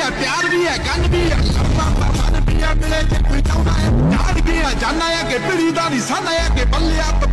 है, प्यार भी है गन भी है है यार भी है, जाना है कि पीड़ी दा निशाना है के बल्ले तो